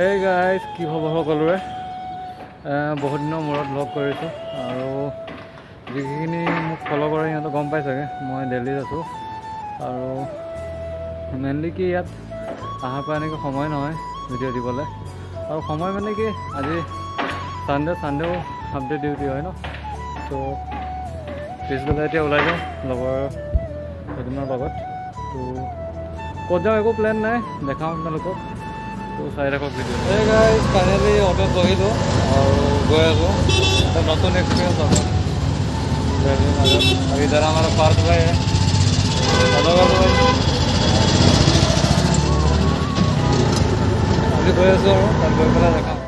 এই গাইজ কি খবৰ সকলোৰে? বহুত দিনৰ মূৰত লগ কৰিছোঁ আৰু যিখিনি মোক ফ'ল' কৰে সিহঁতে গম পাই চাগে মই দিল্লীত আছোঁ। আৰু মেইনলি কি ইয়াত অহাৰ পৰা এনেকৈ সময় নহয় ভিডিঅ' দিবলৈ। আৰু সময় মানে কি আজি ছানডে' ছানডেও আপডেট ডিউটি হয় ন? ত' পিছবেলা এতিয়া ওলাই যাওঁ লগৰ এজনৰ লগত। ত' ক'ত যাওঁ একো প্লেন নাই দেখাওঁ আপোনালোকক। ত' চাই থাকক ভিডিঅ' এই গাইজ ফাইনেলি অটোত বহিলোঁ আৰু গৈ আছোঁ। এটা নতুন এক্সপিৰিয়েঞ্চ হ'ব। দিল্লীৰ মাজত। আৰু ইধাৰ আমাৰ পাৰ্ক ভাই অলপ আজি গৈ আছোঁ আৰু। তাত গৈ পেলাই দেখাম।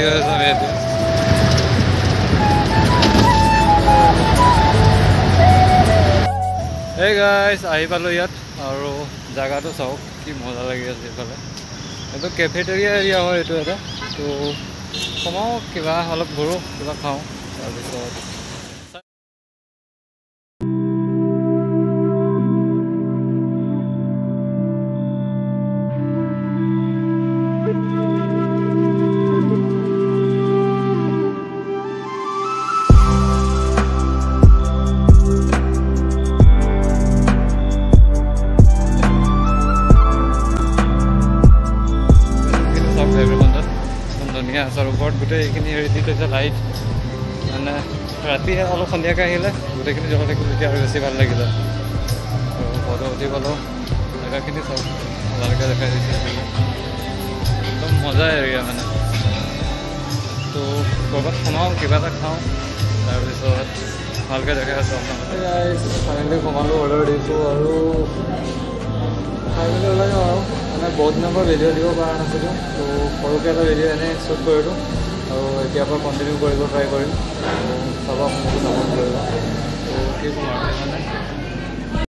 গৈ আছোঁ আমি এইটো এই গাইজ আহি পালোঁ ইয়াত আৰু জেগাটো চাওক কি মজা লাগি আছে এইফালে এইটো কেফেটেৰিয়া এৰিয়া হয় এইটো এটা তো সোমাওঁ কিবা অলপ ঘূৰোঁ কিবা খাওঁ তাৰপিছত ধুনীয়া আছে আৰু ওপৰত গোটেই এইখিনি দি থৈছে লাইট মানে ৰাতি অলপ সন্ধিয়াকৈ আহিলে গোটেইখিনি লাগিব তেতিয়া আৰু বেছি ভাল লাগিলে আৰু ফটো উঠিবলৈও জেগাখিনি চাওক ভালকৈ দেখাই দিছে একদম মজা এৰিয়া মানে। তো ক'ৰবাত সোমাওঁ কিবা এটা খাওঁ তাৰপিছত ভালকৈ দেখাই আছোঁ আপোনালোকে ফাইনেলি সোমালোঁ অৰ্ডাৰ দিছোঁ আৰু। খাই মেলি ওলাই যাওঁ আৰু। বহুত দিনৰ পৰা ভিডিঅ' দিব পৰা নাছিলোঁ তো সৰুকৈ এটা ভিডিঅ' এনেই শ্বুট কৰিলোঁ আৰু এতিয়াৰ পৰা কণ্টিনিউ কৰিব ট্ৰাই কৰিম। চাব আপোনালোকে চাপৰ্ট কৰিব। তো কি ক'ম আৰু